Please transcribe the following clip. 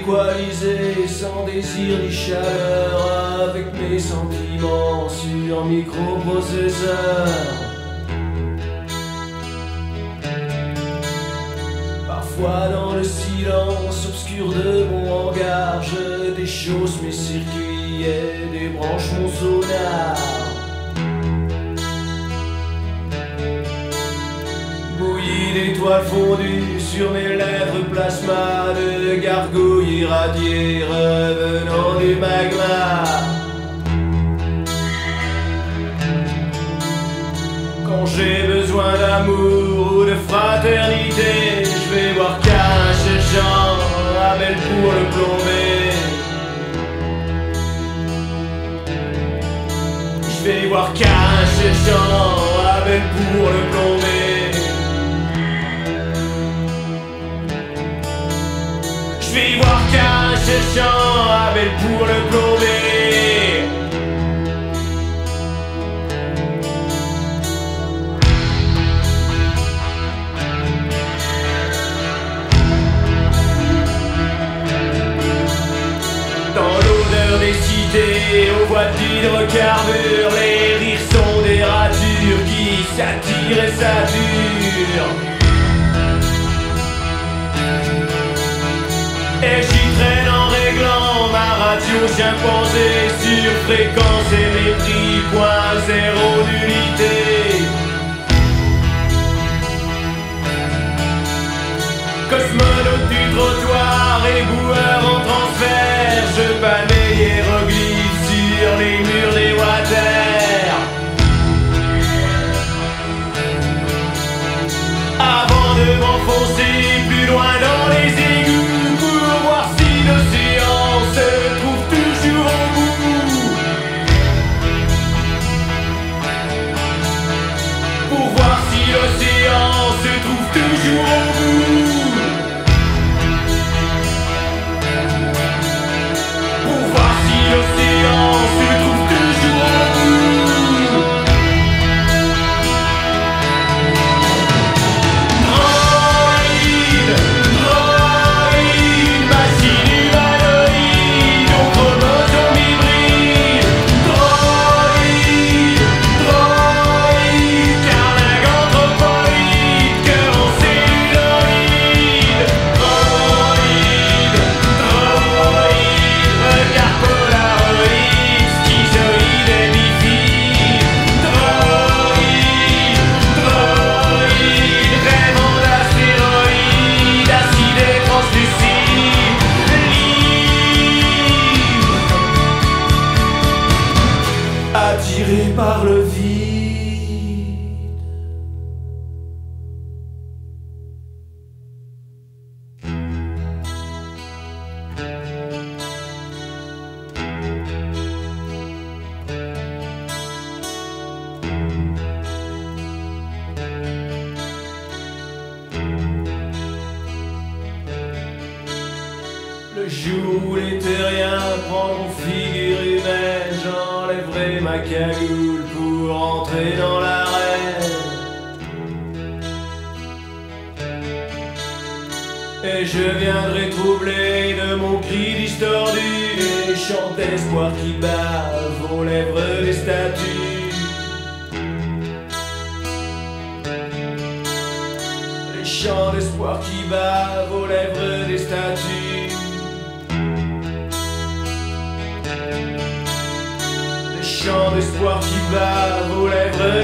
équaliser sans désir ni chaleur avec mes sentiments sur microprocesseur. Parfois dans le silence obscur de mon hangar, je déchausse mes circuits et débranche mon sonar. D'étoiles fondues sur mes lèvres plasma de gargouilles irradiées revenant du magma. Quand j'ai besoin d'amour ou de fraternité, je vais voir qu'un Jean Abel pour le plomber. Je vais voir qu'un Jean Abel pour le plomber. Je vais voir qu'un cherchant Abel pour le plomber. Dans l'odeur des cités, aux voies d'hydrocarbures, les rires sont des ratures qui s'attirent et saturent. Radio chimpanzé sur fréquence et mépris, point zéro d'unité. do you all par Le jour où les terriens prendront figure humaine, j'enlèverai ma cagoule pour entrer dans l'arène. Et je viendrai troubler de mon cri distordu les chants d'espoir qui bavent aux lèvres des statues. Les chants d'espoir qui bavent aux lèvres des statues. Les chants d'espoir qui bavent aux lèvres